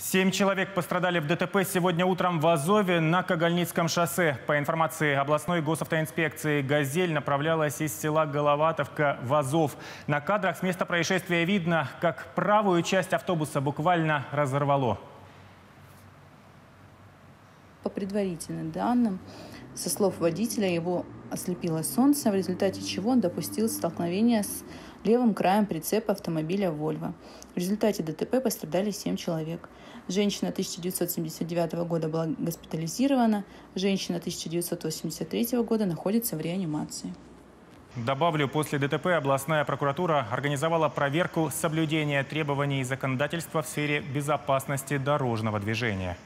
Семь человек пострадали в ДТП сегодня утром в Азове на Кагальницком шоссе. По информации областной госавтоинспекции, «Газель» направлялась из села Головатовка в Азов. На кадрах с места происшествия видно, как правую часть автобуса буквально разорвало. По предварительным данным, со слов водителя, его ослепило солнце, в результате чего он допустил столкновение с левым краем прицепа автомобиля «Вольво». В результате ДТП пострадали 7 человек. Женщина 1979 года была госпитализирована, женщина 1983 года находится в реанимации. Добавлю, после ДТП областная прокуратура организовала проверку соблюдения требований законодательства в сфере безопасности дорожного движения.